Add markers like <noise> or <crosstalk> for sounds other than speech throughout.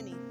anything.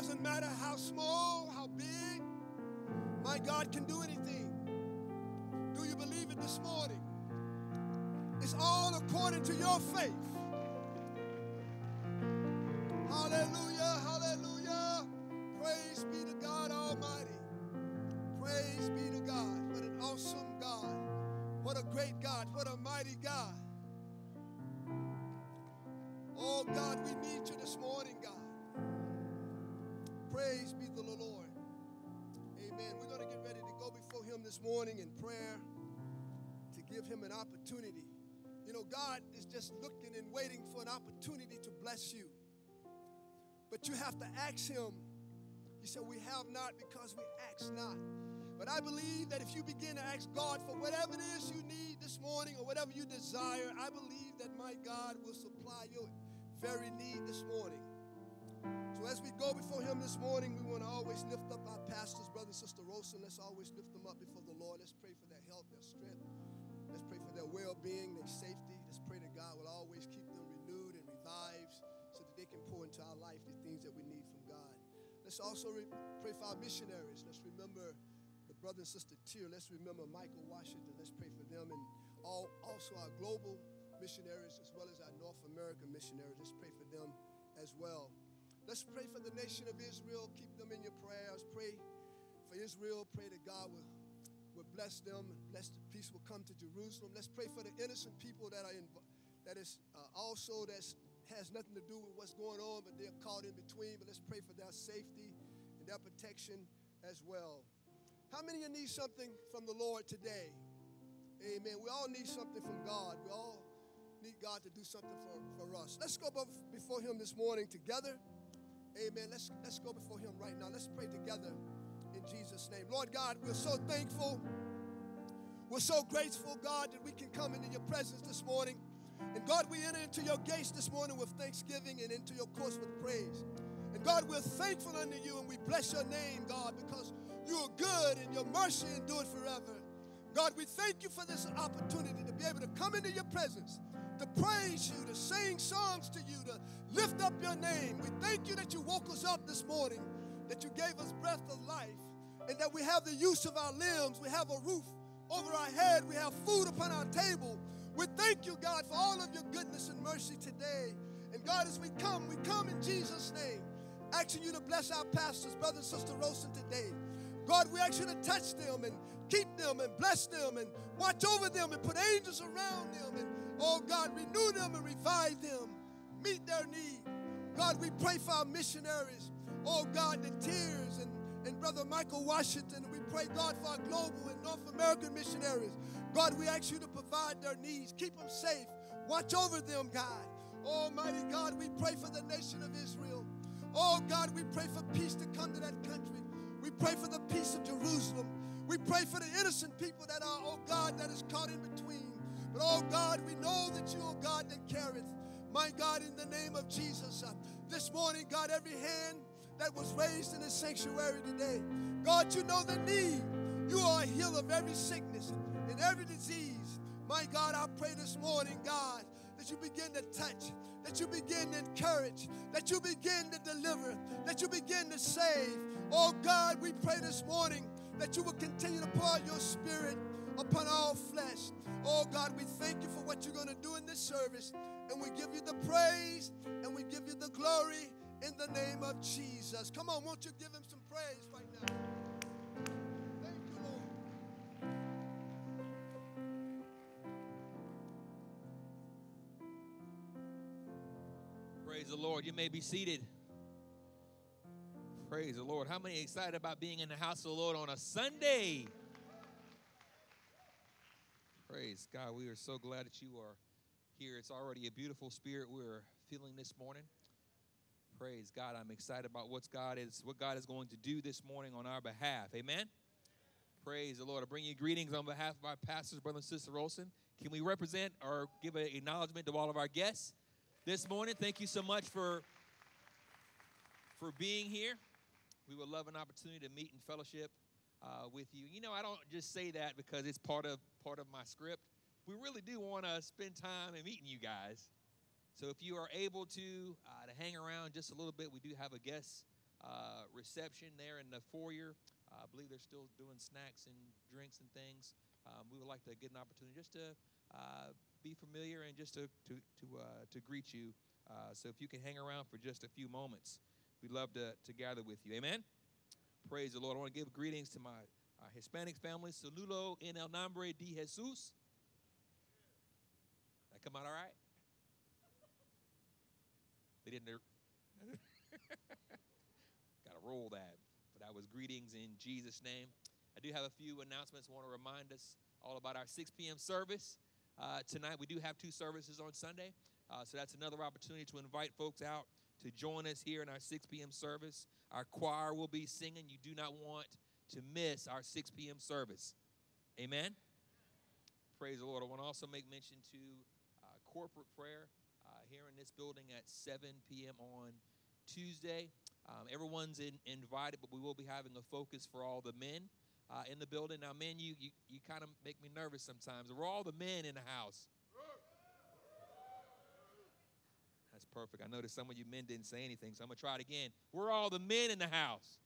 Doesn't matter how small, how big, my God can do anything. Do you believe it this morning? It's all according to your faith. Hallelujah, hallelujah. Praise be to God Almighty. Praise be to God. What an awesome God. What a great God. What a mighty God. Oh God, we need you this morning, God. Praise be the Lord. Amen. We're going to get ready to go before Him this morning in prayer to give Him an opportunity. You know, God is just looking and waiting for an opportunity to bless you. But you have to ask Him. He said, We have not because we ask not. But I believe that if you begin to ask God for whatever it is you need this morning or whatever you desire, I believe that my God will supply your very need this morning. So as we go before Him this morning, we want to always lift up our pastors, brother and sister Rosen. Let's always lift them up before the Lord. Let's pray for their health, their strength. Let's pray for their well-being, their safety. Let's pray that God will always keep them renewed and revived so that they can pour into our life the things that we need from God. Let's also re- pray for our missionaries. Let's remember the brother and sister Tier. Let's remember Michael Washington. Let's pray for them and all, also our global missionaries as well as our North American missionaries. Let's pray for them as well. Let's pray for the nation of Israel. Keep them in your prayers. Pray for Israel. Pray that God will, will bless them. Bless the peace will come to Jerusalem. Let's pray for the innocent people that are in, that is uh, also that's has nothing to do with what's going on, but they're caught in between. But let's pray for their safety and their protection as well. How many of you need something from the Lord today? Amen. We all need something from God. We all need God to do something for, for us. Let's go before Him this morning together. Amen. Let's, let's go before Him right now. Let's pray together in Jesus' name. Lord God, we're so thankful. We're so grateful, God, that we can come into your presence this morning. And God, we enter into your gates this morning with thanksgiving and into your courts with praise. And God, we're thankful unto you and we bless your name, God, because you are good and your mercy endure forever. God, we thank you for this opportunity to be able to come into your presence, to praise you, to sing songs to you, to lift up your name. We thank you that you woke us up this morning, that you gave us breath of life, and that we have the use of our limbs. We have a roof over our head, we have food upon our table. We thank you, God, for all of your goodness and mercy today. And God, as we come, we come in Jesus' name, asking you to bless our pastors, brother and sister Rosen today. God, we ask you to touch them and keep them and bless them and watch over them and put angels around them. And oh God, renew them and revive them. Meet their need. God, we pray for our missionaries. Oh God, the tears and, and Brother Michael Washington. We pray, God, for our global and North American missionaries. God, we ask you to provide their needs. Keep them safe. Watch over them, God. Oh, Almighty God, we pray for the nation of Israel. Oh God, we pray for peace to come to that country. We pray for the peace of Jerusalem. We pray for the innocent people that are, oh God, that is caught in between. But oh God, we know that you, oh God, that careth. My God, in the name of Jesus, uh, this morning, God, every hand that was raised in the sanctuary today, God, you know the need. You are a healer of every sickness and every disease. My God, I pray this morning, God, that you begin to touch, that you begin to encourage, that you begin to deliver, that you begin to save. Oh God, we pray this morning that you will continue to pour out your spirit upon all flesh. Oh God, we thank you for what you're going to do in this service. And we give you the praise and we give you the glory in the name of Jesus. Come on, won't you give him some praise right now? Thank you, Lord. Praise the Lord. You may be seated. Praise the Lord. How many excited about being in the house of the Lord on a Sunday? Praise God. We are so glad that you are here. It's already a beautiful spirit we're feeling this morning. Praise God. I'm excited about what's God is what God is going to do this morning on our behalf. Amen. Praise the Lord. I bring you greetings on behalf of our pastors, brother and sister Olson. Can we represent or give an acknowledgement to all of our guests this morning? Thank you so much for for being here. We would love an opportunity to meet and fellowship uh, with you. You know, I don't just say that because it's part of part of my script. We really do want to spend time and meeting you guys. So if you are able to uh, to hang around just a little bit, we do have a guest uh, reception there in the foyer. Uh, I believe they're still doing snacks and drinks and things. Um, we would like to get an opportunity just to uh, be familiar and just to to to, uh, to greet you. So if you can hang around for just a few moments, we'd love to to gather with you. Amen. Praise the Lord. I want to give greetings to my uh, Hispanic family. Saludo en el nombre de Jesús. That come out all right? They didn't. <laughs> Got to roll that. But that was greetings in Jesus' name. I do have a few announcements. I want to remind us all about our 6 p.m. service. Uh, tonight, we do have two services on Sunday. Uh, so that's another opportunity to invite folks out to join us here in our 6 p.m. service. Our choir will be singing. You do not want to miss our 6 p.m. service. Amen. Praise the Lord. I want to also make mention to uh, corporate prayer uh, here in this building at 7 p.m. on Tuesday. Um, everyone's in, invited, but we will be having a focus for all the men uh, in the building. Now, men, you, you, you kind of make me nervous sometimes. We're all the men in the house. That's perfect. I noticed some of you men didn't say anything, so I'm going to try it again. We're all the men in the house.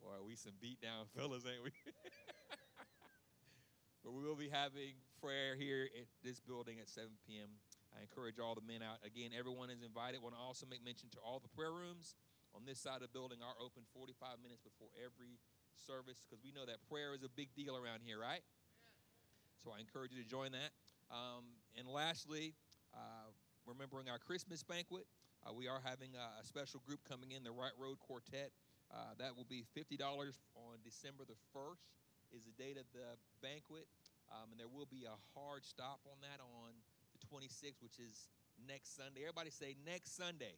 Boy, we some beat down fellas, ain't we? <laughs> but we will be having prayer here at this building at 7 p.m. I encourage all the men out. Again, everyone is invited. I want to also make mention to all the prayer rooms on this side of the building are open 45 minutes before every service because we know that prayer is a big deal around here, right? So I encourage you to join that. Um, and lastly, remembering our Christmas banquet, uh, we are having a, a, special group coming in, the Right Road Quartet. Uh, that will be $50 on December the 1st is the date of the banquet. Um, and there will be a hard stop on that on the 26th, which is next Sunday. Everybody say next Sunday.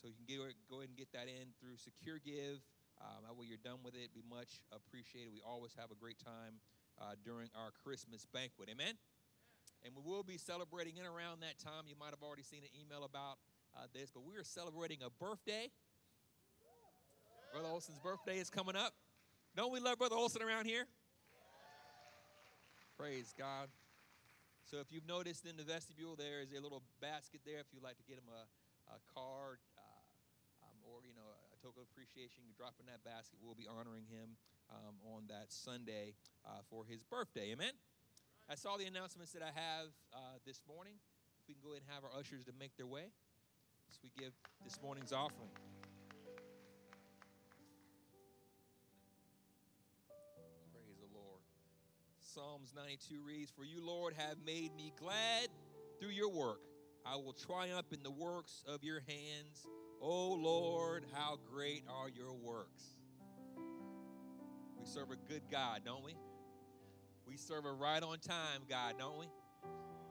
So you can get, go ahead and get that in through Secure Give. Um, that way you're done with it. Be much appreciated. We always have a great time uh, during our Christmas banquet. Amen? And we will be celebrating in around that time. You might have already seen an email about uh, this, but we are celebrating a birthday. Brother Olson's birthday is coming up. Don't we love Brother Olson around here? Praise God. So if you've noticed in the vestibule, there is a little basket there. If you'd like to get him a, a card uh, um, or you know a token of appreciation, you drop in that basket. We'll be honoring him um, on that Sunday uh, for his birthday. Amen. That's all the announcements that I have uh, this morning. If we can go ahead and have our ushers to make their way as we give this morning's offering. Praise the Lord. Psalms 92 reads, For you, Lord, have made me glad through your work. I will triumph in the works of your hands. O Lord, how great are your works. We serve a good God, don't we? We serve a right on time God, don't we?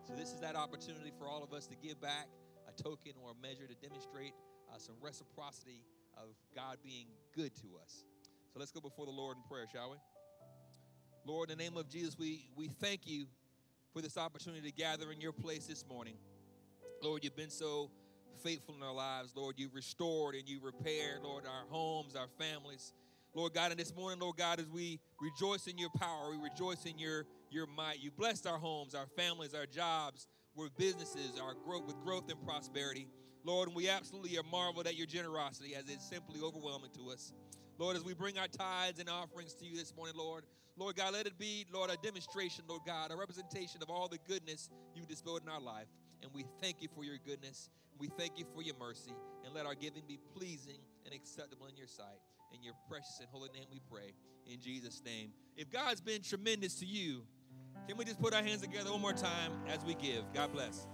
So, this is that opportunity for all of us to give back a token or a measure to demonstrate uh, some reciprocity of God being good to us. So, let's go before the Lord in prayer, shall we? Lord, in the name of Jesus, we, we thank you for this opportunity to gather in your place this morning. Lord, you've been so faithful in our lives. Lord, you've restored and you repaired, Lord, our homes, our families. Lord God, and this morning, Lord God, as we rejoice in your power, we rejoice in your, your might. You blessed our homes, our families, our jobs, with businesses, our growth with growth and prosperity. Lord, and we absolutely are marveled at your generosity as it's simply overwhelming to us. Lord, as we bring our tithes and offerings to you this morning, Lord, Lord God, let it be, Lord, a demonstration, Lord God, a representation of all the goodness You've displayed in our life. And we thank you for your goodness. We thank you for your mercy. And let our giving be pleasing and acceptable in your sight. In your precious and holy name we pray. In Jesus' name. If God's been tremendous to you, can we just put our hands together one more time as we give? God bless.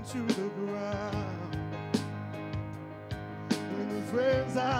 Devotion to the ground. When the friends I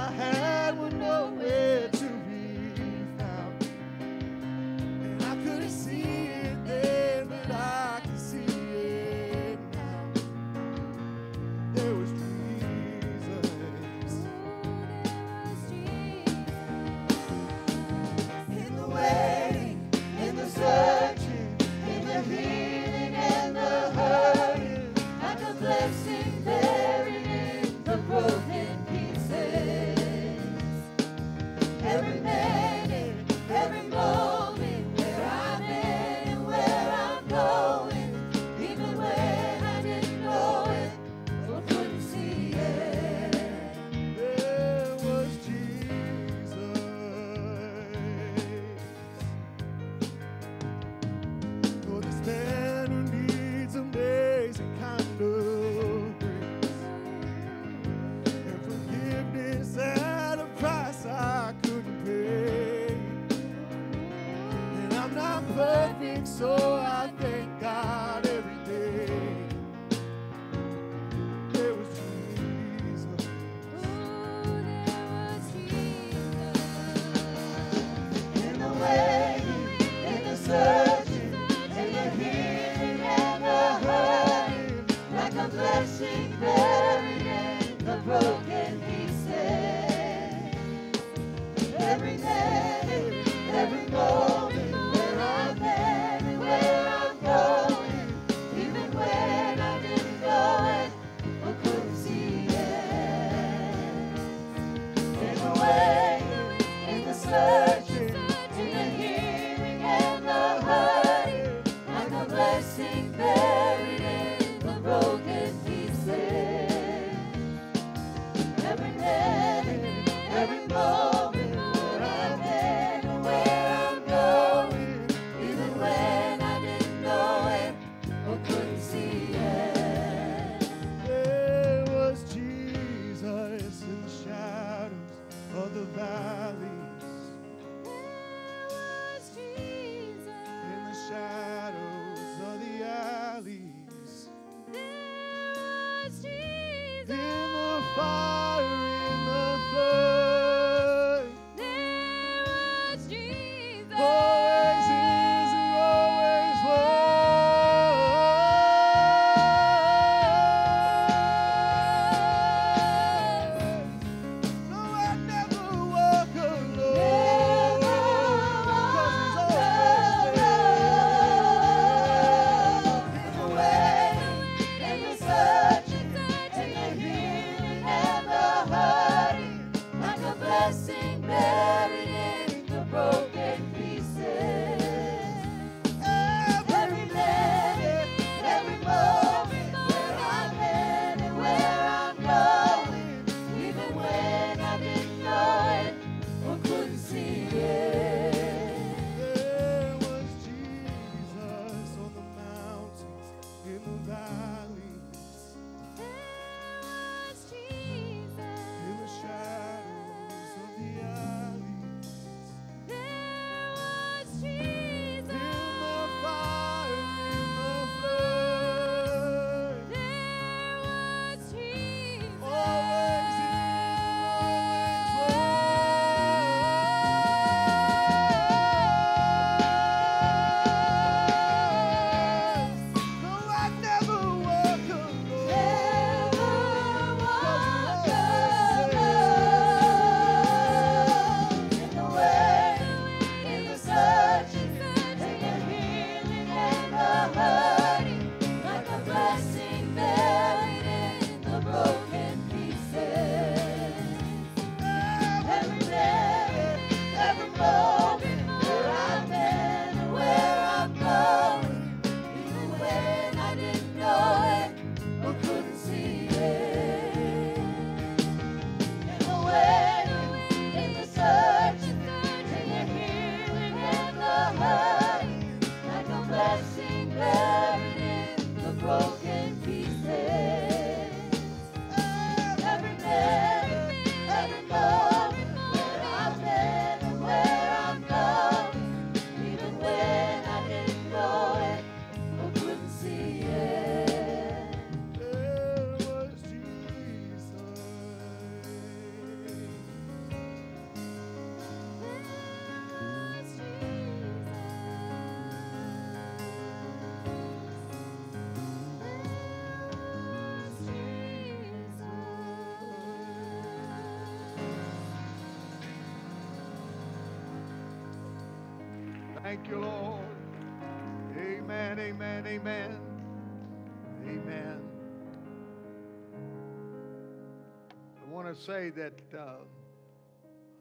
say that uh,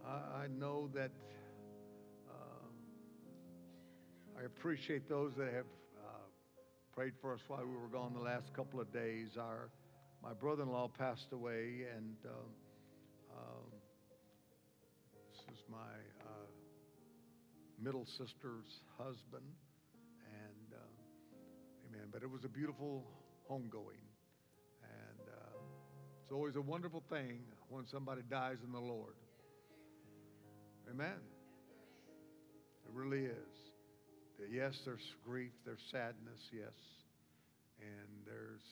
I, I know that uh, I appreciate those that have uh, prayed for us while we were gone the last couple of days. Our my brother-in-law passed away, and um, um, this is my uh, middle sister's husband, and uh, amen. But it was a beautiful homegoing, and uh, it's always a wonderful thing when somebody dies in the Lord. Amen. It really is. Yes, there's grief, there's sadness, yes, and there's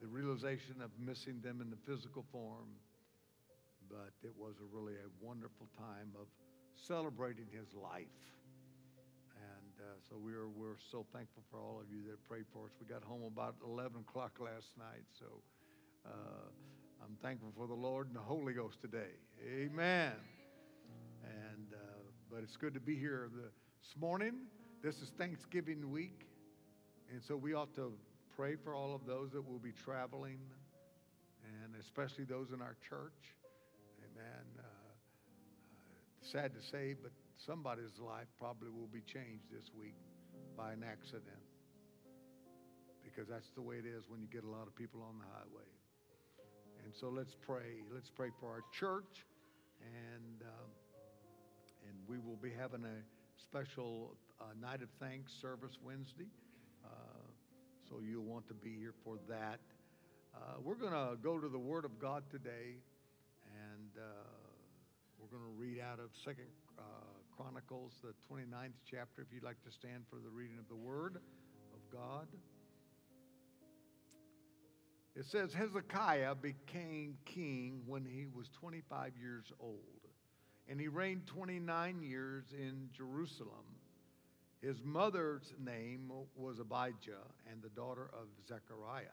the realization of missing them in the physical form. But it was a really a wonderful time of celebrating his life. And uh, so we are, we're so thankful for all of you that prayed for us. We got home about 11 o'clock last night. So uh, I'm thankful for the Lord and the Holy Ghost today. Amen. And, uh, but it's good to be here this morning. This is Thanksgiving week. And so we ought to pray for all of those that will be traveling, and especially those in our church. Amen. Uh, uh, sad to say, but somebody's life probably will be changed this week by an accident. Because that's the way it is when you get a lot of people on the highway. And so let's pray. Let's pray for our church. And, um, and we will be having a special uh, night of thanks service Wednesday. Uh, so you'll want to be here for that. Uh, we're going to go to the Word of God today, and uh, we're going to read out of Second uh, Chronicles, the 29th chapter. If you'd like to stand for the reading of the Word of God. It says Hezekiah became king when he was 25 years old, and he reigned 29 years in Jerusalem. His mother's name was Abijah, and the daughter of Zechariah.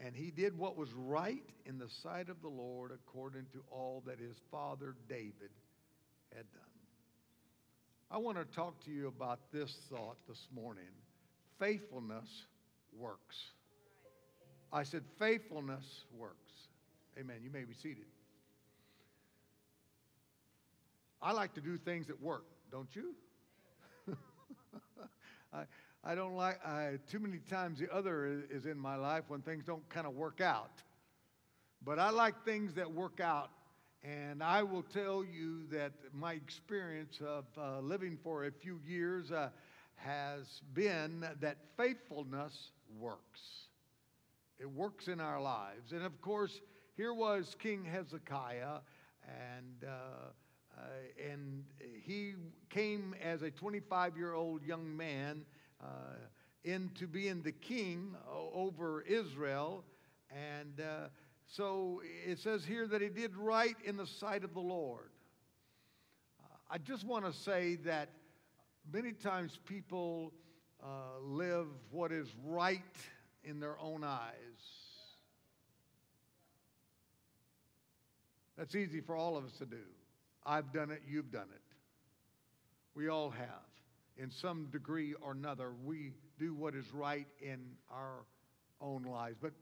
And he did what was right in the sight of the Lord according to all that his father David had done. I want to talk to you about this thought this morning. Faithfulness works. I said, faithfulness works. Amen. You may be seated. I like to do things that work, don't you? <laughs> I, I don't like, I, too many times the other is, in my life when things don't kind of work out. But I like things that work out. And I will tell you that my experience of uh, living for a few years uh, has been that faithfulness works. It works in our lives. And of course, here was King Hezekiah, and, uh, uh, and he came as a 25 year old young man uh, into being the king over Israel. And uh, so it says here that he did right in the sight of the Lord. Uh, I just want to say that many times people uh, live what is right in their own eyes. That's easy for all of us to do. I've done it, you've done it. We all have. In some degree or another, we do what is right in our own lives. But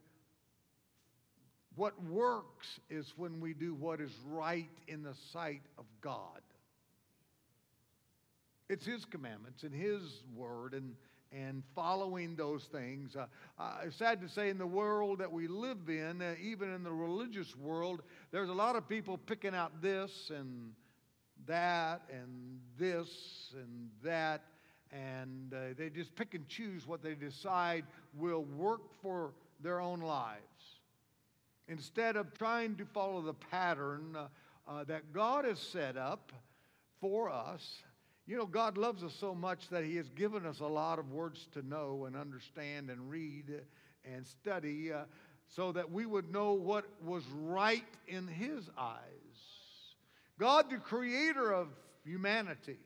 what works is when we do what is right in the sight of God. It's His commandments and His word and, and following those things. Uh, uh, sad to say, in the world that we live in, uh, even in the religious world, there's a lot of people picking out this and that and this and that, and uh, they just pick and choose what they decide will work for their own lives. Instead of trying to follow the pattern uh, uh, that God has set up for us, you know, God loves us so much that He has given us a lot of words to know and understand and read and study uh, so that we would know what was right in His eyes. God, the creator of humanity,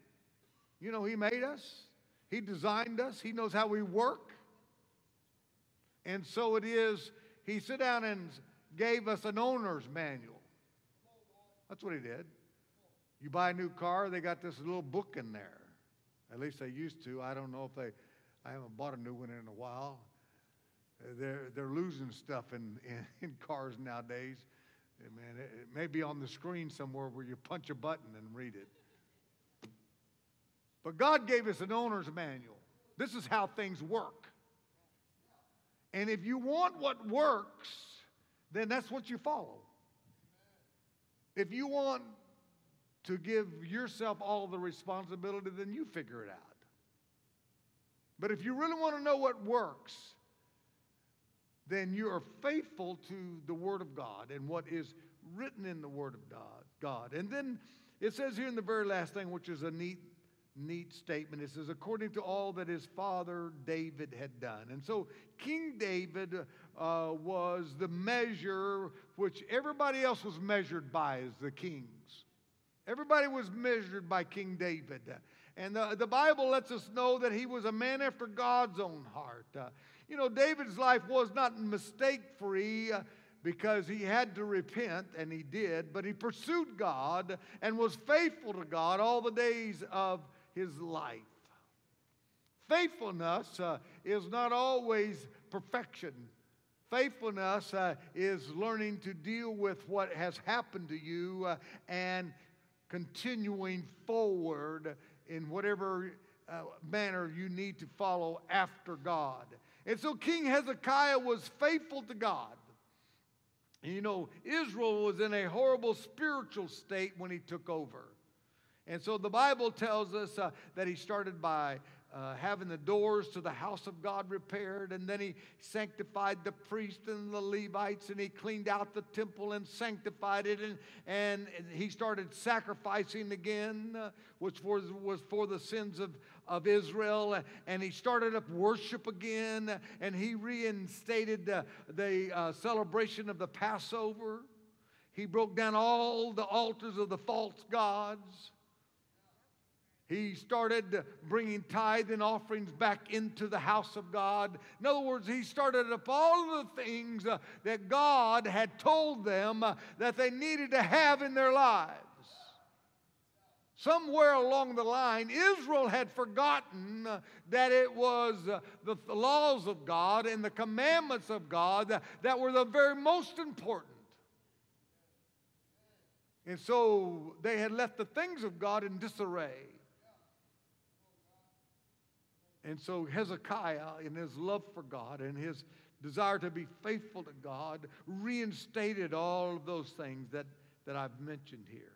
you know, He made us, He designed us, He knows how we work. And so it is, He sat down and gave us an owner's manual. That's what He did. You buy a new car, they got this little book in there. At least they used to. I don't know if they, I haven't bought a new one in a while. Uh, They're, they're losing stuff in, <laughs> in, in cars nowadays. Man, it, it may be on the screen somewhere where you punch a button and read it. But God gave us an owner's manual. This is how things work. And if you want what works, then that's what you follow. If you want to give yourself all the responsibility, then you figure it out. But if you really want to know what works, then you are faithful to the Word of God and what is written in the Word of God. God. And then it says here in the very last thing, which is a neat, neat statement. It says, according to all that his father David had done. And so King David uh, was the measure which everybody else was measured by as the kings. Everybody was measured by King David. And the, the Bible lets us know that he was a man after God's own heart. Uh, you know, David's life was not mistake free uh, because he had to repent, and he did, but he pursued God and was faithful to God all the days of his life. Faithfulness uh, is not always perfection. Faithfulness uh, is learning to deal with what has happened to you uh, and continuing forward in whatever uh, manner you need to follow after God. And so King Hezekiah was faithful to God. You know, Israel was in a horrible spiritual state when he took over. And so the Bible tells us uh, that he started by uh, having the doors to the house of God repaired, and then he sanctified the priests and the Levites, and he cleaned out the temple and sanctified it, and, and he started sacrificing again, uh, which was, was for the sins of, of Israel, and he started up worship again, and he reinstated the, the uh, celebration of the Passover. He broke down all the altars of the false gods. He started bringing tithe and offerings back into the house of God. In other words, he started up all of the things uh, that God had told them uh, that they needed to have in their lives. Somewhere along the line, Israel had forgotten uh, that it was the laws of God and the commandments of God that were the very most important. And so they had left the things of God in disarray. And so Hezekiah, in his love for God and his desire to be faithful to God, reinstated all of those things that, that I've mentioned here.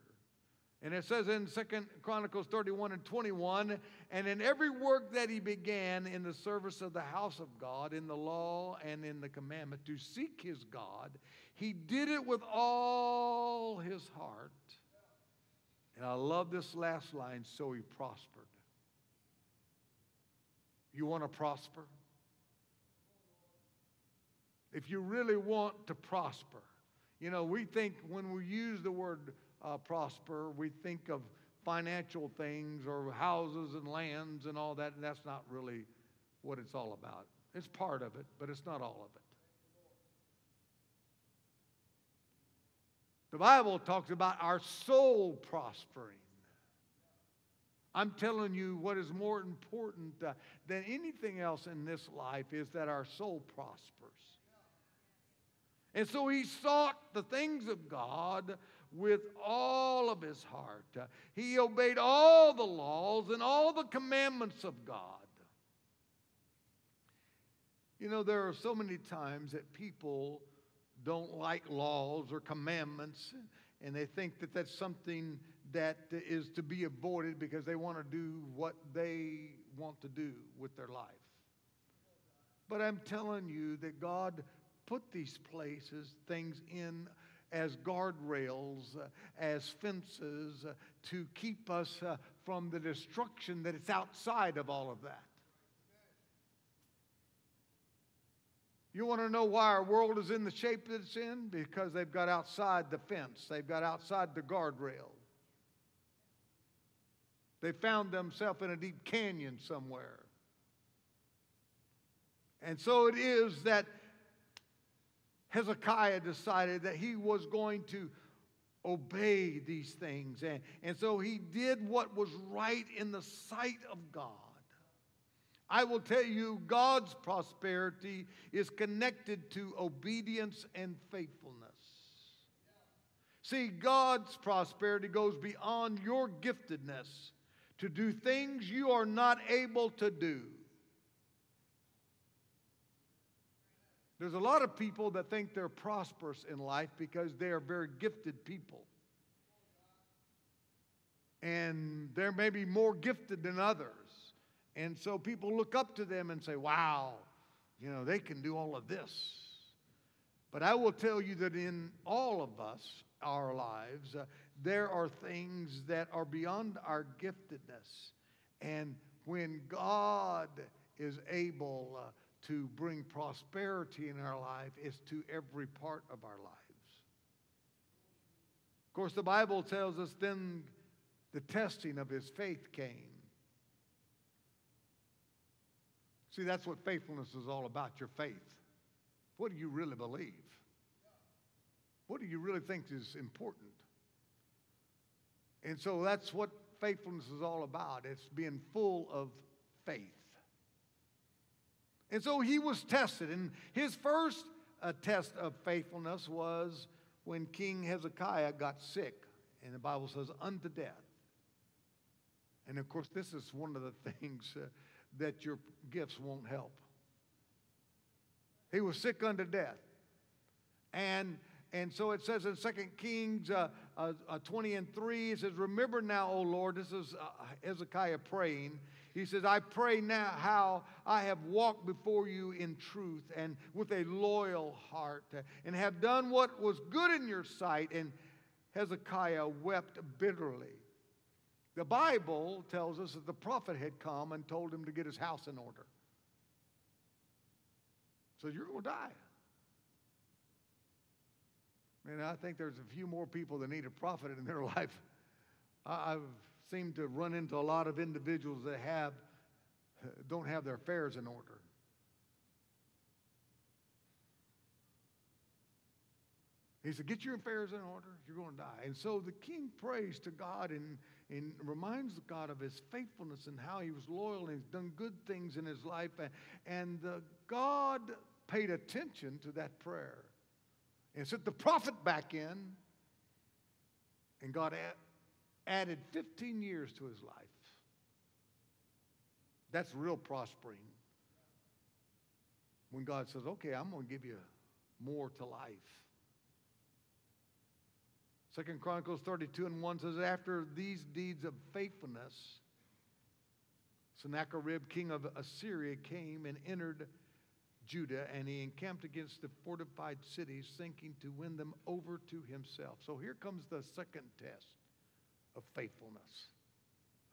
And it says in Second Chronicles 31 and 21, and in every work that he began in the service of the house of God, in the law and in the commandment, to seek his God, he did it with all his heart. And I love this last line, so he prospered. You want to prosper? If you really want to prosper, you know, we think when we use the word uh, prosper, we think of financial things or houses and lands and all that, and that's not really what it's all about. It's part of it, but it's not all of it. The Bible talks about our soul prospering. I'm telling you, what is more important uh, than anything else in this life is that our soul prospers. And so he sought the things of God with all of his heart. He obeyed all the laws and all the commandments of God. You know, there are so many times that people don't like laws or commandments, and they think that that's something that is to be avoided because they want to do what they want to do with their life. But I'm telling you that God put these places, things in as guardrails, as fences to keep us uh, from the destruction that is outside of all of that. You want to know why our world is in the shape that it's in? Because they've got outside the fence, they've got outside the guardrail. They found themselves in a deep canyon somewhere. And so it is that Hezekiah decided that he was going to obey these things. And, and so he did what was right in the sight of God. I will tell you, God's prosperity is connected to obedience and faithfulness. See, God's prosperity goes beyond your giftedness to do things you are not able to do. There's a lot of people that think they're prosperous in life because they are very gifted people. And they're maybe more gifted than others. And so people look up to them and say, wow, you know, they can do all of this. But I will tell you that in all of us, our lives, uh, there are things that are beyond our giftedness. And when God is able uh, to bring prosperity in our life, it's to every part of our lives. Of course, the Bible tells us then the testing of his faith came. See, that's what faithfulness is all about your faith. What do you really believe? What do you really think is important? And so that's what faithfulness is all about. It's being full of faith. And so he was tested. And his first uh, test of faithfulness was when King Hezekiah got sick. And the Bible says, unto death. And of course, this is one of the <laughs> things uh, that your gifts won't help. He was sick unto death. And and so it says in 2 Kings uh, uh, uh, 20 and 3, it says, Remember now, O Lord, this is uh, Hezekiah praying. He says, I pray now how I have walked before you in truth and with a loyal heart and have done what was good in your sight. And Hezekiah wept bitterly. The Bible tells us that the prophet had come and told him to get his house in order. So you're going to die. And I think there's a few more people that need a prophet in their <laughs> life. I've seemed to run into a lot of individuals that have don't have their affairs in order. He said, Get your affairs in order, you're going to die. And so the king prays to God and, and reminds God of his faithfulness and how he was loyal and he's done good things in his life. And uh, God paid attention to that prayer and sent the prophet back in, and God added 15 years to his life. That's real prospering. When God says, okay, I'm going to give you more to life. Second Chronicles 32 and 1 says, After these deeds of faithfulness, Sennacherib, king of Assyria, came and entered Judah, and he encamped against the fortified cities, thinking to win them over to himself. So here comes the second test of faithfulness.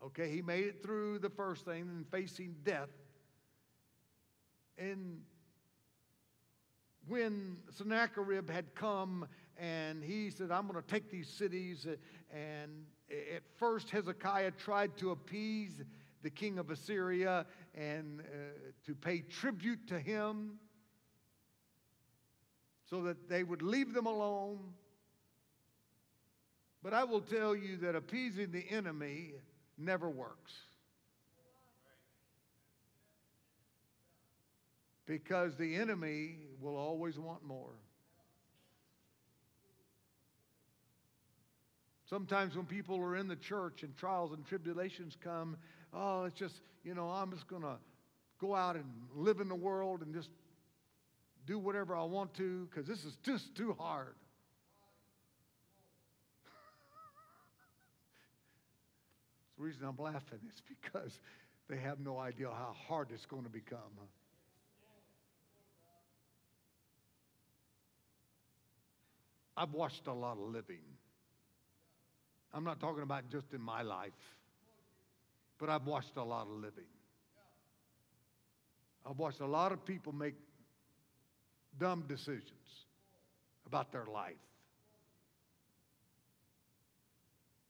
Okay, he made it through the first thing and facing death. And when Sennacherib had come and he said, I'm going to take these cities, and at first Hezekiah tried to appease the king of Assyria and uh, to pay tribute to him so that they would leave them alone. But I will tell you that appeasing the enemy never works. Because the enemy will always want more. Sometimes when people are in the church and trials and tribulations come, oh, it's just, you know, I'm just going to go out and live in the world and just do whatever I want to because this is just too hard. <laughs> the reason I'm laughing is because they have no idea how hard it's going to become. I've watched a lot of living. I'm not talking about just in my life, but I've watched a lot of living. I've watched a lot of people make dumb decisions about their life.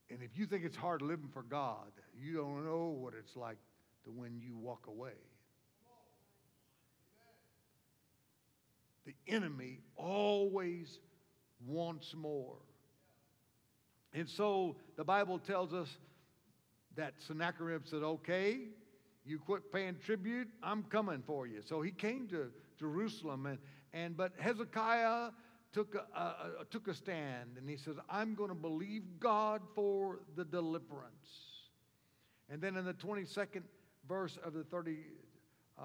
And if you think it's hard living for God, you don't know what it's like to when you walk away. The enemy always wants more. And so the Bible tells us that Sennacherib said, Okay, you quit paying tribute, I'm coming for you. So he came to Jerusalem, and, and but Hezekiah took a, a, a took a stand and he says, I'm going to believe God for the deliverance. And then in the 22nd verse of the 30, uh,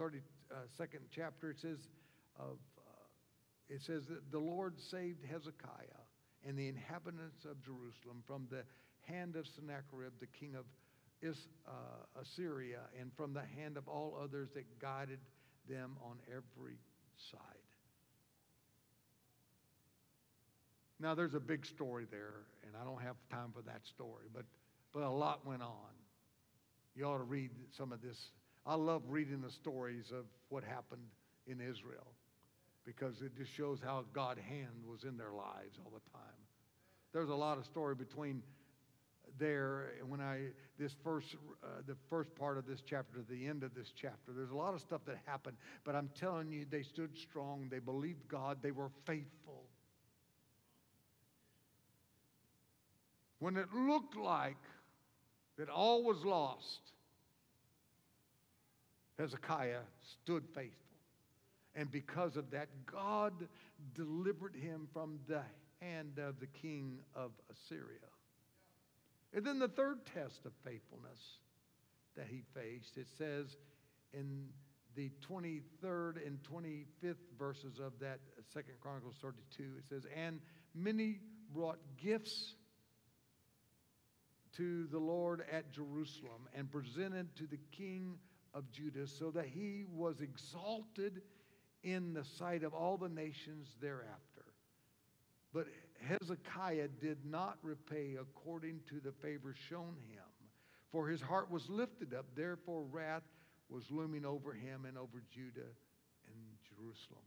32nd chapter, it says, of, uh, it says that the Lord saved Hezekiah and the inhabitants of Jerusalem from the hand of Sennacherib, the king of Is, uh, Assyria, and from the hand of all others that guided them on every side. Now, there's a big story there, and I don't have time for that story, but, but a lot went on. You ought to read some of this. I love reading the stories of what happened in Israel because it just shows how God's hand was in their lives all the time. There's a lot of story between there when I this first uh, the first part of this chapter to the end of this chapter. There's a lot of stuff that happened, but I'm telling you, they stood strong. They believed God. They were faithful. When it looked like that all was lost, Hezekiah stood faithful. And because of that, God delivered him from the hand of the king of Assyria. And then the third test of faithfulness that he faced, it says in the 23rd and 25th verses of that uh, Second Chronicles 32, it says, And many brought gifts to the Lord at Jerusalem and presented to the king of Judah so that he was exalted in the sight of all the nations thereafter. But Hezekiah did not repay according to the favor shown him, for his heart was lifted up. Therefore, wrath was looming over him and over Judah and Jerusalem.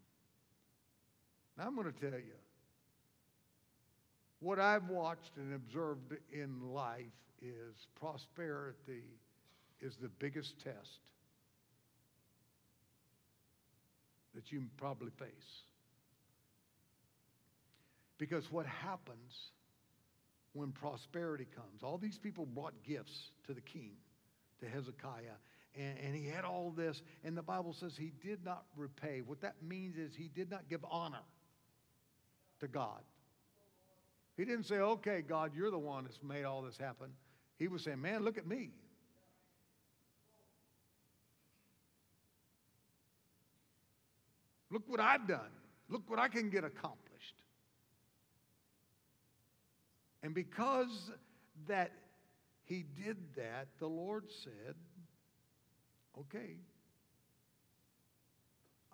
Now, I'm going to tell you what I've watched and observed in life is prosperity is the biggest test that you probably face. Because what happens when prosperity comes, all these people brought gifts to the king, to Hezekiah, and, and, he had all this, and the Bible says he did not repay. What that means is he did not give honor to God. He didn't say, okay, God, you're the one that's made all this happen. He was saying, man, look at me. Look what I've done. Look what I can get accomplished. And because that he did that, the Lord said, okay,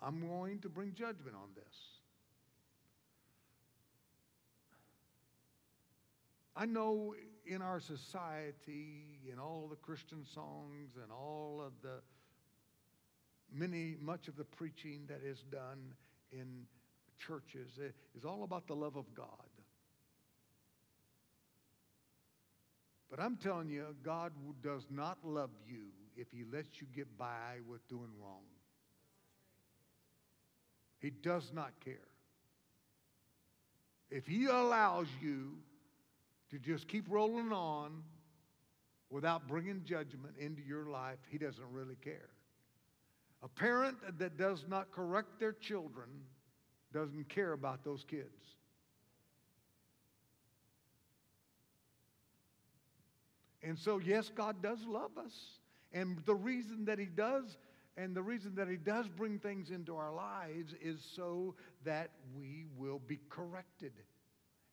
I'm going to bring judgment on this. I know in our society, in all the Christian songs and all of the many, much of the preaching that is done in churches is all about the love of God. But I'm telling you, God does not love you if He lets you get by with doing wrong. He does not care. If He allows you to just keep rolling on without bringing judgment into your life, He doesn't really care. A parent that does not correct their children doesn't care about those kids. And so, yes, God does love us. And the reason that He does, and the reason that He does bring things into our lives is so that we will be corrected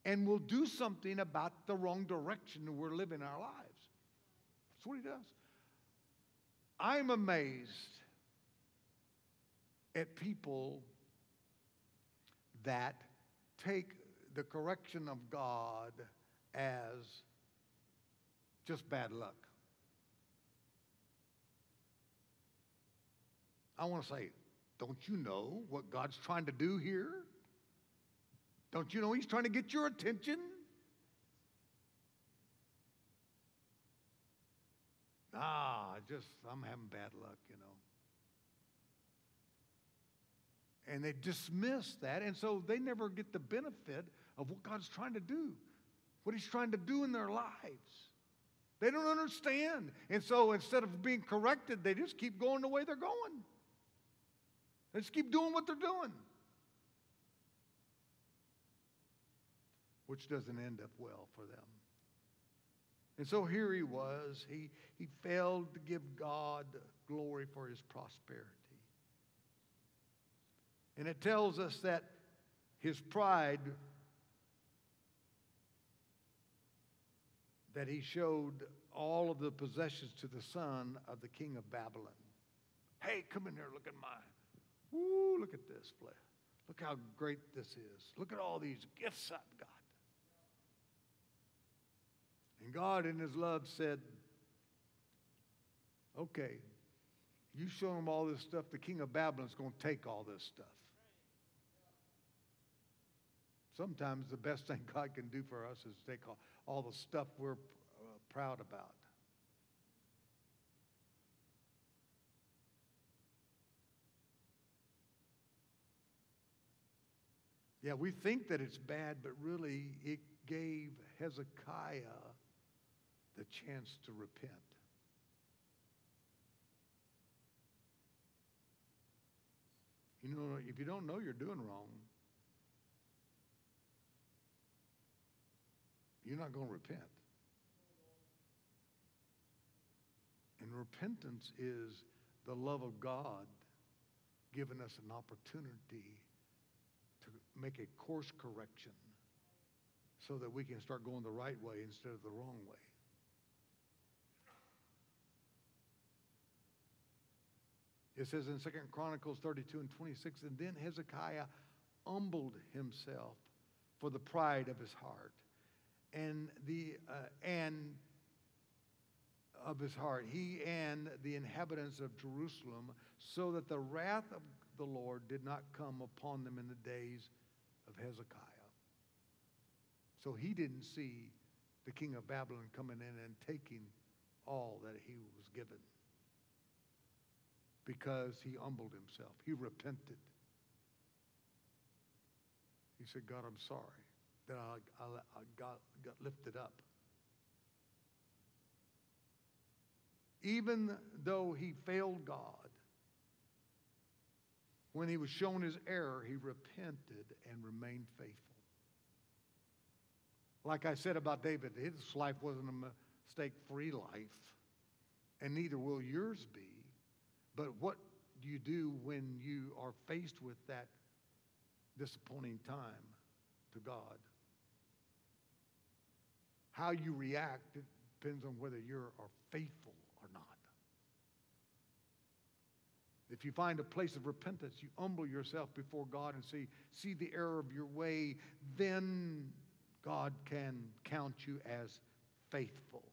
and we'll do something about the wrong direction we're living our lives. That's what He does. I'm amazed at people that take the correction of God as just bad luck. I want to say, don't you know what God's trying to do here? Don't you know He's trying to get your attention? Ah, just, I'm having bad luck, you know. And they dismiss that, and so they never get the benefit of what God's trying to do. what he's trying to do in their lives. They don't understand. And so instead of being corrected, they just keep going the way they're going. They just keep doing what they're doing. Which doesn't end up well for them. And so here he was. He, he failed to give God glory for his prosperity. And it tells us that his pride that he showed all of the possessions to the son of the king of Babylon. Hey, come in here, look at mine. Woo, look at this. Look how great this is. Look at all these gifts I've got. And God, in His love, said, Okay, you show him all this stuff, the king of Babylon's going to take all this stuff. Sometimes the best thing <laughs> God can do for us is take all, all the stuff we're uh, proud about. Yeah, we think that it's bad, but really it gave Hezekiah the chance to repent. You know, if you don't know you're doing wrong, you're not going to repent. And repentance is the love of God giving us an opportunity to make a course correction so that we can start going the right way instead of the wrong way. It says in Second Chronicles 32 and 26, and then Hezekiah humbled himself for the pride of his heart and the uh, and of his heart, he and the inhabitants of Jerusalem, so that the wrath of the Lord did not come upon them in the days of Hezekiah. So he didn't see the king of Babylon coming in and taking all that he was given because he humbled himself. He repented. He said, God, I'm sorry that I, I, I got, got lifted up. Even though he failed God, when he was shown his error, he repented and remained faithful. Like I said about David, his life wasn't a mistake free life, and neither will yours be. But what do you do when you are faced with that disappointing time to God? How you react depends on whether you are faithful or not. If you find a place of repentance, you humble yourself before God and see, see the error of your way, then God can count you as faithful.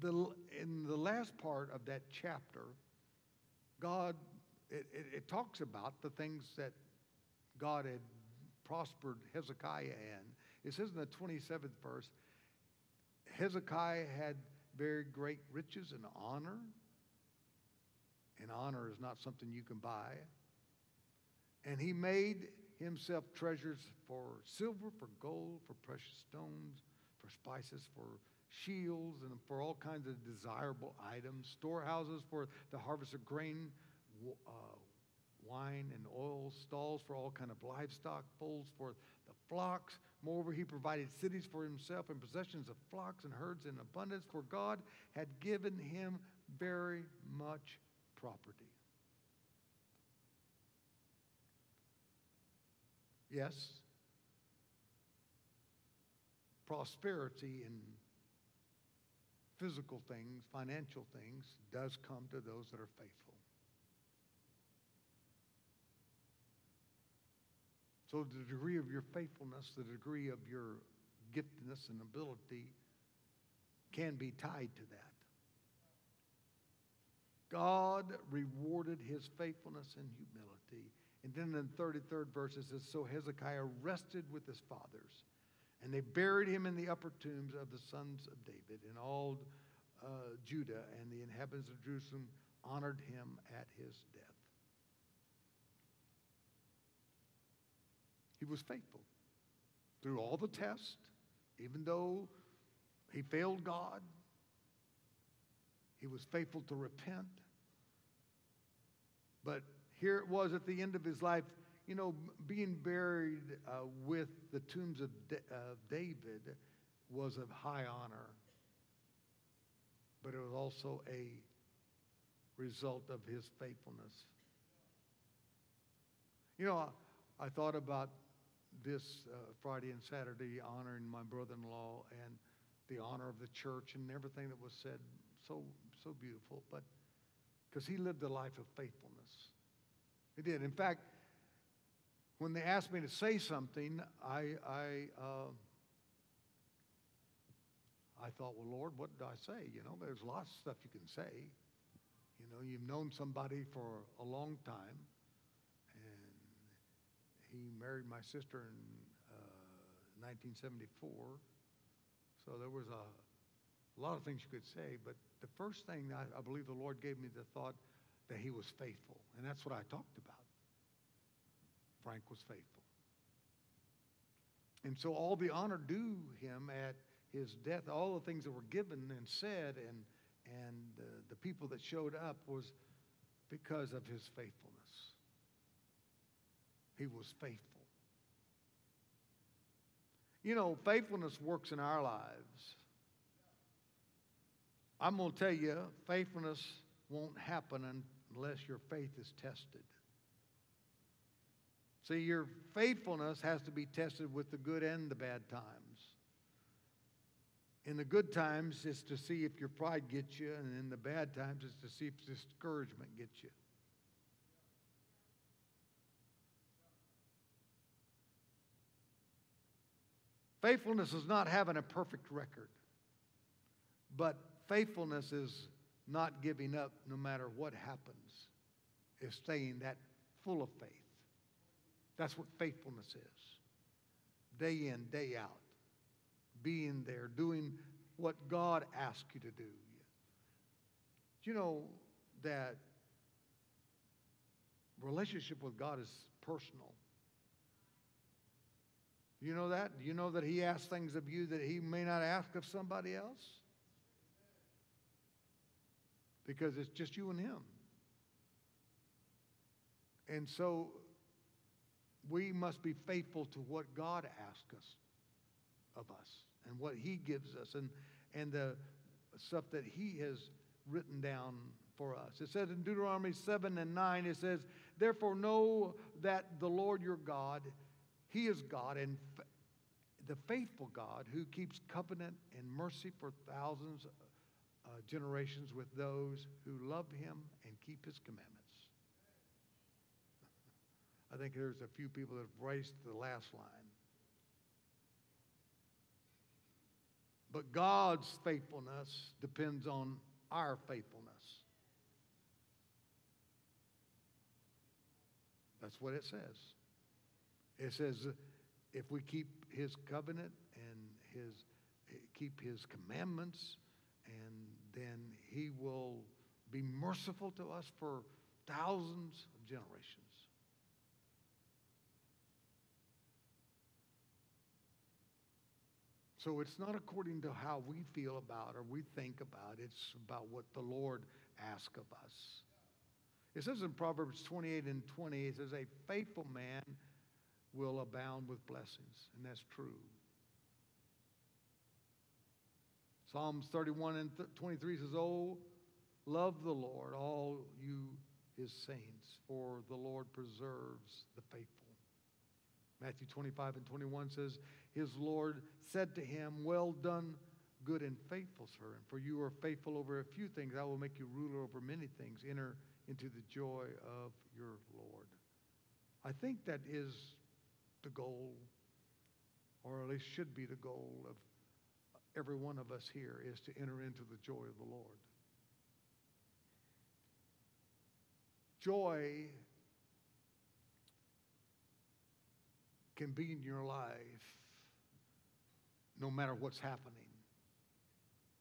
the, in the last part of that chapter, God, it, it, it, talks about the things that God had prospered Hezekiah in. It says in the 27th verse, Hezekiah had very great riches and honor. And honor is not something you can buy. And he made himself treasures for silver, for gold, for precious stones, for spices, for shields and for all kinds of desirable items, storehouses for the harvest of grain, uh, wine and oil, stalls for all kind of livestock, folds for the flocks. Moreover, he provided cities for himself and possessions of flocks and herds in abundance, for God had given him very much property. Yes, prosperity in physical things, financial things, does come to those that are faithful. So, the degree of your faithfulness, the degree of your giftedness and ability can be tied to that. God rewarded his faithfulness and humility. And then in the 33rd verse it says, So Hezekiah rested with his fathers and they buried him in the upper tombs of the sons of David. And all uh, Judah and the inhabitants of Jerusalem honored him at his death. Was faithful through all the tests, even though he failed God. He was faithful to repent. But here it was at the end of his life, you know, being buried uh, with the tombs of, of David was of high honor. But it was also a result of his faithfulness. You know, I, I thought about this uh, Friday and Saturday honoring my brother-in-law and the honor of the church and everything that was said. So, so beautiful. But because he lived a life of faithfulness. He did. In fact, when they asked me to say something, I, I, uh, I thought, well, Lord, what did I say? You know, there's lots of stuff you can say. You know, you've known somebody for a long time, he married my sister in uh, 1974. So there was a, a lot of things you could say, but the first thing I, I believe the Lord gave me the thought that he was faithful, and that's what I talked about. Frank was faithful. And so all the honor due him at his death, all the things that were given and said, and, and uh, the people that showed up was because of his faithfulness. He was faithful. You know, faithfulness works in our lives. I'm going to tell you, faithfulness won't happen unless your faith is tested. See, your faithfulness has to be tested with the good and the bad times. In the good times, it's to see if your pride gets you, and in the bad times, it's to see if discouragement gets you. Faithfulness is not having a perfect record, but faithfulness is not giving up no matter what happens, is staying that full of faith. That's what faithfulness is. Day in, day out. Being there, doing what God asks you to do. Do you know that relationship with God is personal? Do you know that? Do you know that He asks things of you that He may not ask of somebody else? Because it's just you and Him. And so we must be faithful to what God asks us of us and what He gives us and, and the stuff that He has written down for us. It says in Deuteronomy 7 and 9, it says, Therefore know that the Lord your God, He is God and the faithful God who keeps covenant and mercy for thousands uh, generations with those who love Him and keep His commandments. <laughs> I think there's a few people that have braced the last line. But God's faithfulness depends on our faithfulness. That's what it says. It says if we keep his covenant and his keep his commandments and then he will be merciful to us for thousands of generations. So it's not according to how we feel about or we think about. It's about what the Lord asks of us. It says in Proverbs 28 and 20, it says, A faithful man will abound with blessings. And that's true. Psalms 31 and 23 says, Oh, love the Lord, all you his saints, for the Lord preserves the faithful. Matthew 25 and 21 says, His Lord said to him, Well done, good and faithful servant. For you are faithful over a few things. I will make you ruler over many things. Enter into the joy of your Lord. I think that is the goal, or at least should be the goal of every one of us here, is to enter into the joy of the Lord. Joy can be in your life no matter what's happening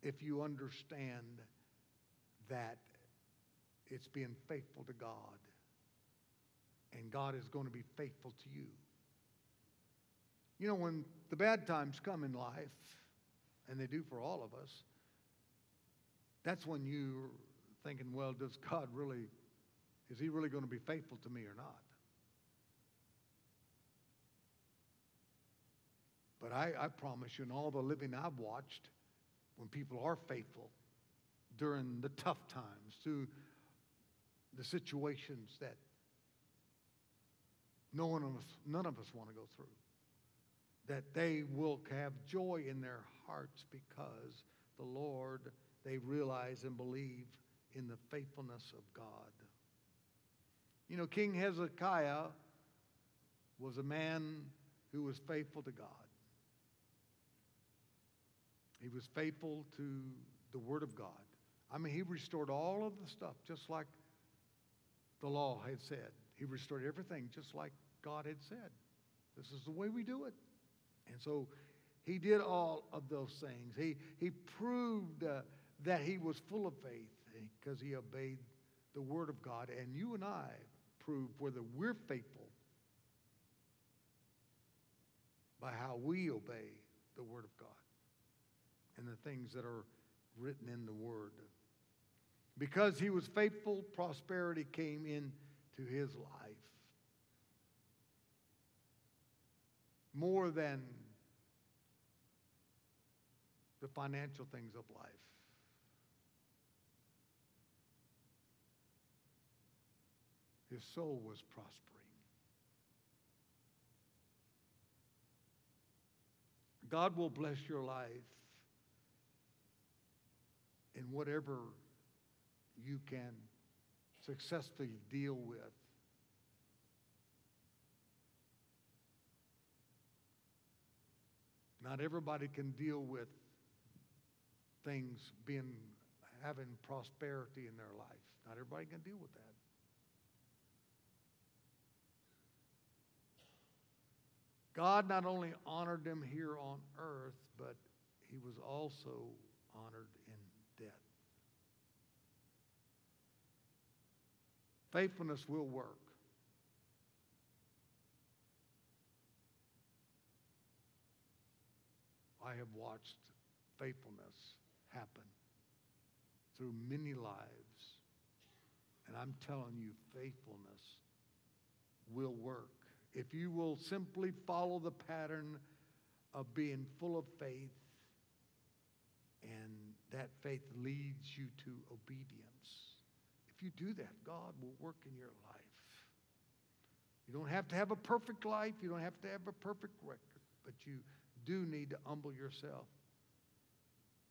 if you understand that it's being faithful to God and God is going to be faithful to you. You know, when the bad times come in life, and they do for all of us, that's when you're thinking, well, does God really, is He really going to be faithful to me or not? But I, I promise you, in all the living I've watched, when people are faithful during the tough times, through the situations that no one of us, none of us want to go through, that they will have joy in their hearts because the Lord, they realize and believe in the faithfulness of God. You know, King Hezekiah was a man who was faithful to God. He was faithful to the Word of God. I mean, he restored all of the stuff just like the law had said. He restored everything just like God had said. This is the way we do it. And so he did all of those things. He, he proved uh, that he was full of faith because he obeyed the Word of God. And you and I prove whether we're faithful by how we obey the Word of God and the things that are written in the Word. Because he was faithful, prosperity came into his life. More than the financial things of life. His soul was prospering. God will bless your life in whatever you can successfully deal with. Not everybody can deal with things being having prosperity in their life. Not everybody can deal with that. God not only honored them here on earth, but he was also honored in death. Faithfulness will work. I have watched faithfulness happen through many lives. And I'm telling you, faithfulness will work. If you will simply follow the pattern of being full of faith, and that faith leads you to obedience. If you do that, God will work in your life. You don't have to have a perfect life, you don't have to have a perfect record, but you do need to humble yourself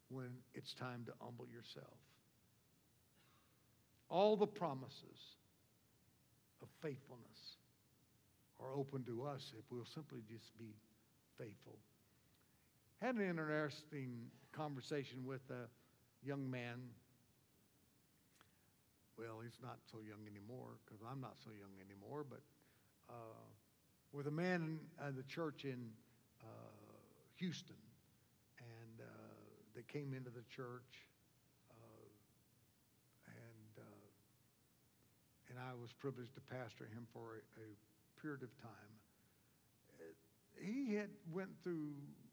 when it's time to humble yourself. All the promises of faithfulness are open to us if we'll simply just be faithful. Had an interesting conversation with a young man. Well, he's not so young anymore because I'm not so young anymore, but uh, with a man in uh, the church in uh, Houston that came into the church, uh, and uh, and I was privileged to pastor him for a, a period of time. He had went through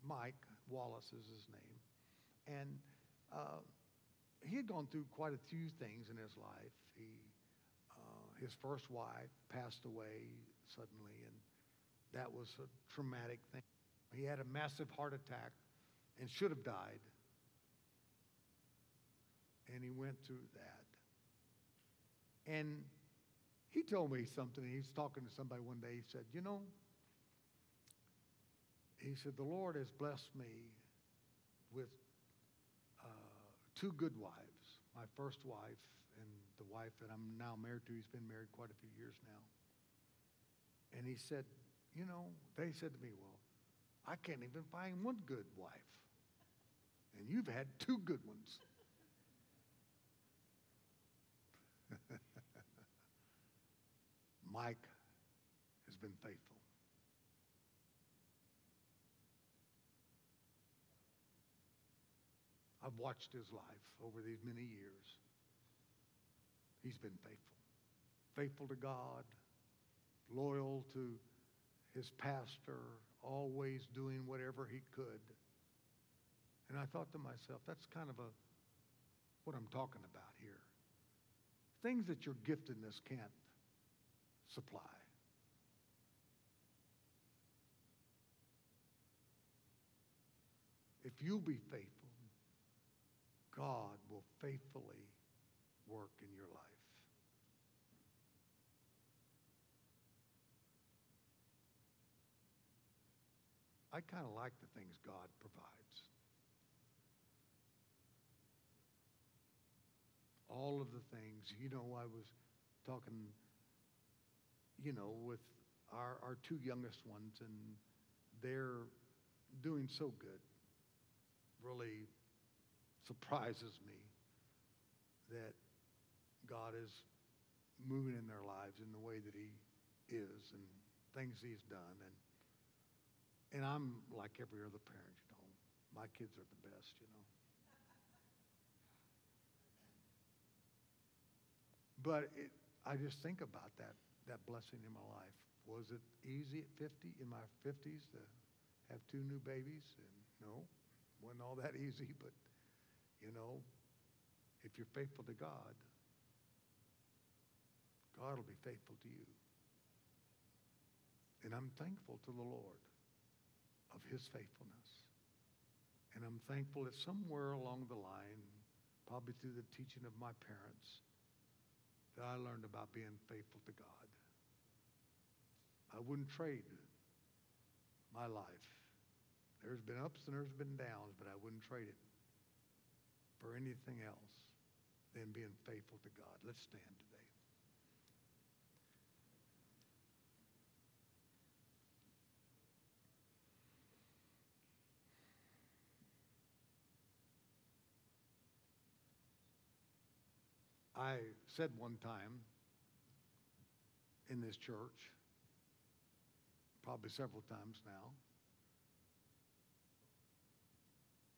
Mike Wallace is his name, and uh, he had gone through quite a few things in his life. He uh, his first wife passed away suddenly, and that was a traumatic thing. He had a massive heart attack and should have died and he went through that. And he told me something. He was talking to somebody one day. He said, You know, he said, The Lord has blessed me with uh, two good wives. My first wife and the wife that I'm now married to. He's been married quite a few years now. And he said, You know, they said to me, Well, I can't even find one good wife. And you've had two good ones. <laughs> Mike has been faithful. I've watched his life over these many years. He's been faithful. Faithful to God, loyal to his pastor, always doing whatever he could. And I thought to myself, that's kind of a what I'm talking about here. Things that your giftedness can't supply. If you'll be faithful, God will faithfully work in your life. I kind of like the things God provides. All of the things, you know, I was talking, you know, with our, our two youngest ones, and they're doing so good. Really surprises me that God is moving in their lives in the way that He is and things He's done. And and I'm like every other parent, you know. My kids are the best, you know. But it, I just think about that, that blessing in my life. Was it easy at 50, in my 50s, to have two new babies? And no, wasn't all that <laughs> easy, but, you know, if you're faithful to God, God will be faithful to you. And I'm thankful to the Lord of his faithfulness. And I'm thankful that somewhere along the line, probably through the teaching of my parents, that I learned about being faithful to God. I wouldn't trade my life. There's been ups and there's been downs, but I wouldn't trade it for anything else than being faithful to God. Let's stand today. I said one time in this church, probably several times now,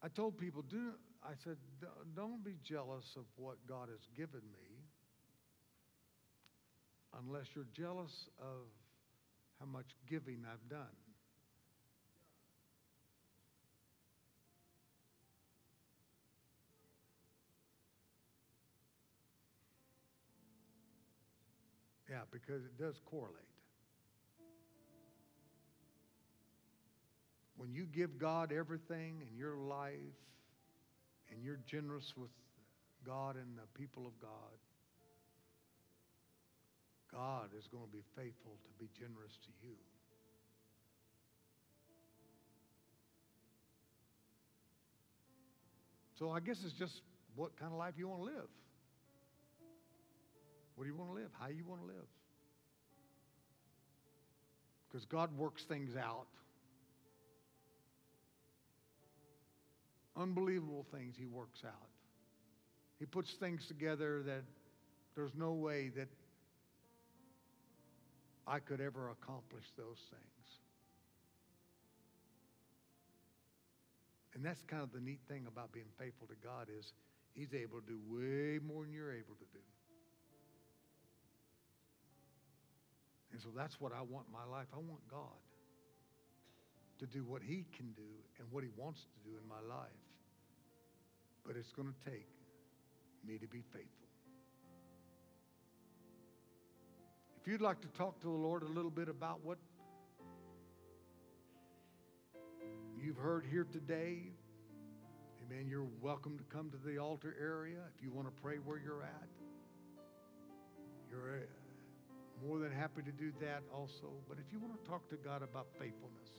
I told people, do, I said, don't be jealous of what God has given me unless you're jealous of how much giving I've done. Yeah, because it does correlate. When you give God everything in your life and you're generous with God and the people of God, God is going to be faithful to be generous to you. So I guess it's just what kind of life you want to live. What do you want to live? How you want to live? Because God works things out. Unbelievable things He works out. He puts things together that there's no way that I could ever accomplish those things. And that's kind of the neat thing about being faithful to God is he's able to do way more than you're able to do. And so that's what I want in my life. I want God to do what He can do and what He wants to do in my life. But it's going to take me to be faithful. If you'd like to talk to the Lord a little bit about what you've heard here today, amen, you're welcome to come to the altar area if you want to pray where you're at. You're more than happy to do that also. But if you want to talk to God about faithfulness,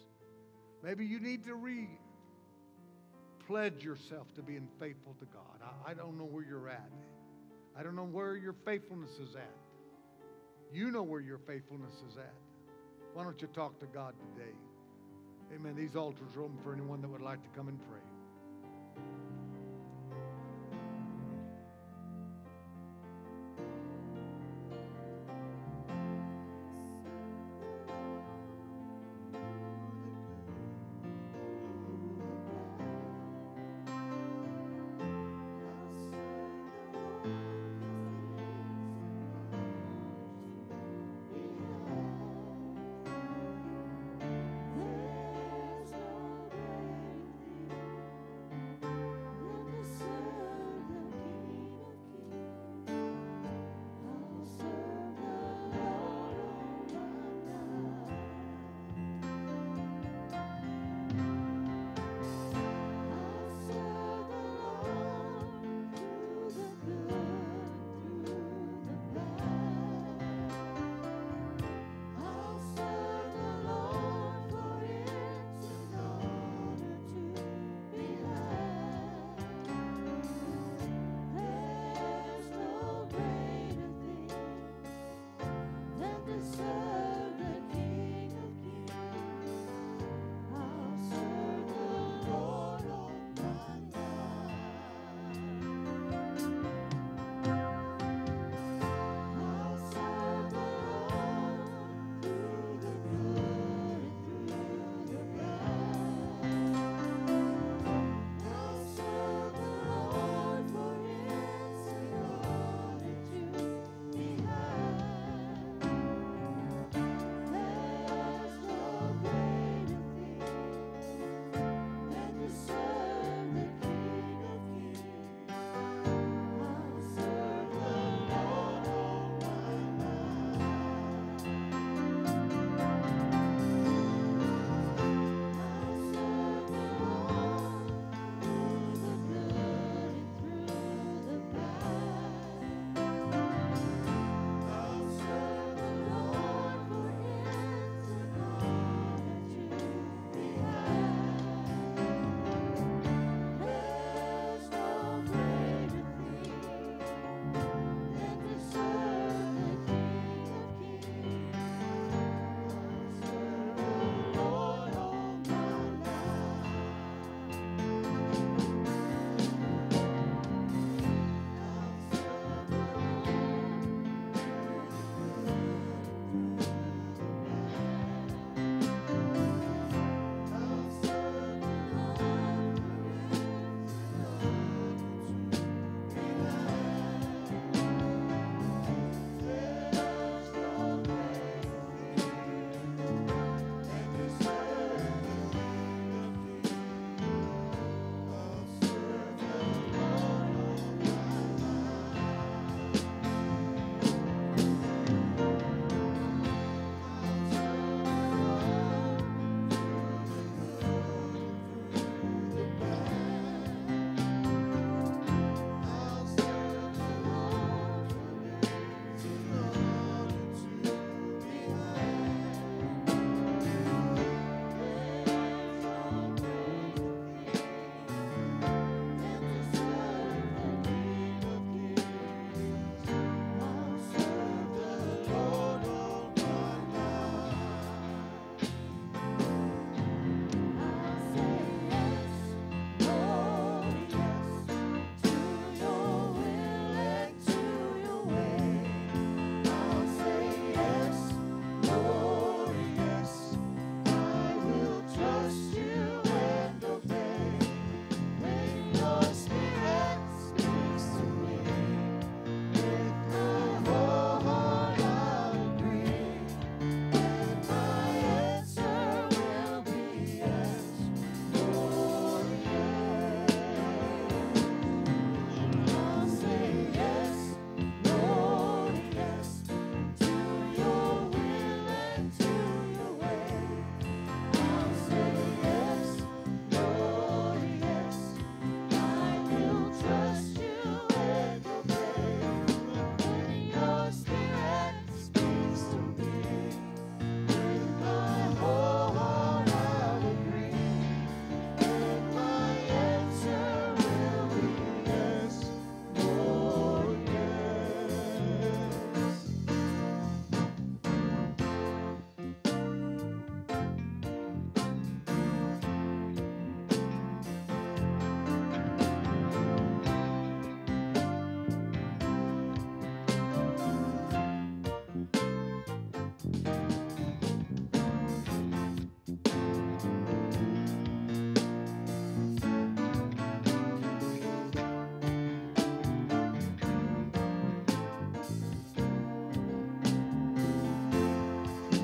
maybe you need to re pledge yourself to being faithful to God. I, I don't know where you're at. I don't know where your faithfulness is at. You know where your faithfulness is at. Why don't you talk to God today? Amen. These altars are open for anyone that would like to come and pray.